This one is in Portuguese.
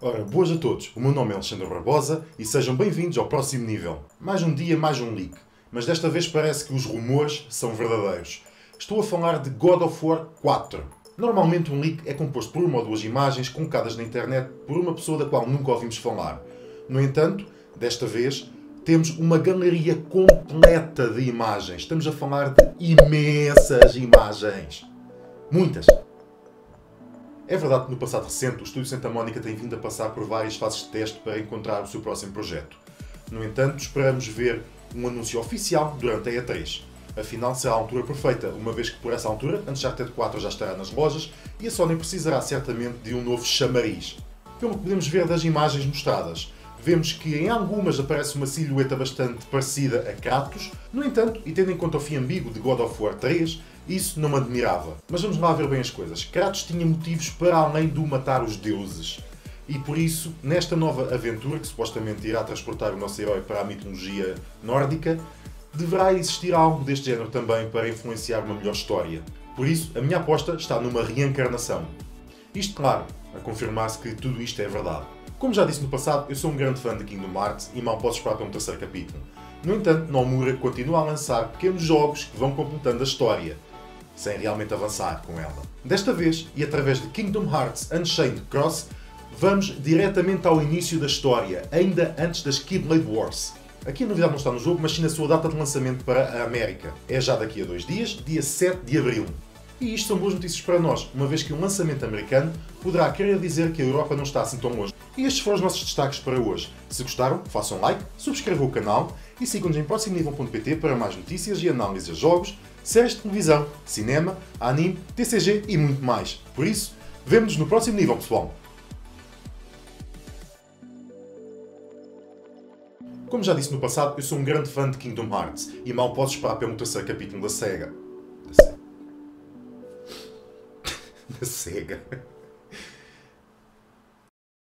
Ora, boas a todos. O meu nome é Alexandre Barbosa e sejam bem-vindos ao próximo nível. Mais um dia, mais um leak. Mas desta vez parece que os rumores são verdadeiros. Estou a falar de God of War 4. Normalmente um leak é composto por uma ou duas imagens colocadas na internet por uma pessoa da qual nunca ouvimos falar. No entanto, desta vez, temos uma galeria completa de imagens. Estamos a falar de imensas imagens. Muitas. É verdade que no passado recente o Estúdio Santa Mónica tem vindo a passar por várias fases de teste para encontrar o seu próximo projeto. No entanto, esperamos ver um anúncio oficial durante a E3. Afinal, será a altura perfeita, uma vez que por essa altura Uncharted 4 já estará nas lojas e a Sony precisará certamente de um novo chamariz. Pelo que podemos ver das imagens mostradas, vemos que em algumas aparece uma silhueta bastante parecida a Kratos, no entanto, e tendo em conta o fim ambíguo de God of War 3, isso não me admirava. Mas vamos lá ver bem as coisas. Kratos tinha motivos para além do matar os deuses. E por isso, nesta nova aventura, que supostamente irá transportar o nosso herói para a mitologia nórdica, deverá existir algo deste género também para influenciar uma melhor história. Por isso, a minha aposta está numa reencarnação. Isto, claro, a confirmar-se que tudo isto é verdade. Como já disse no passado, eu sou um grande fã de Kingdom Hearts e mal posso esperar para um terceiro capítulo. No entanto, Nomura continua a lançar pequenos jogos que vão completando a história, sem realmente avançar com ela. Desta vez, e através de Kingdom Hearts Unchained Cross, vamos diretamente ao início da história, ainda antes das Keyblade Wars. Aqui a novidade não está no jogo, mas sim na sua data de lançamento para a América. É já daqui a dois dias, dia 7 de Abril. E isto são boas notícias para nós, uma vez que um lançamento americano poderá querer dizer que a Europa não está assim tão longe. E estes foram os nossos destaques para hoje. Se gostaram, façam like, subscrevam o canal e sigam-nos em próximonível.pt para mais notícias e análises de jogos, séries de televisão, cinema, anime, TCG e muito mais. Por isso, vemo-nos no próximo nível, pessoal! Como já disse no passado, eu sou um grande fã de Kingdom Hearts e mal posso esperar pelo terceiro capítulo da SEGA. Da SEGA. da SEGA.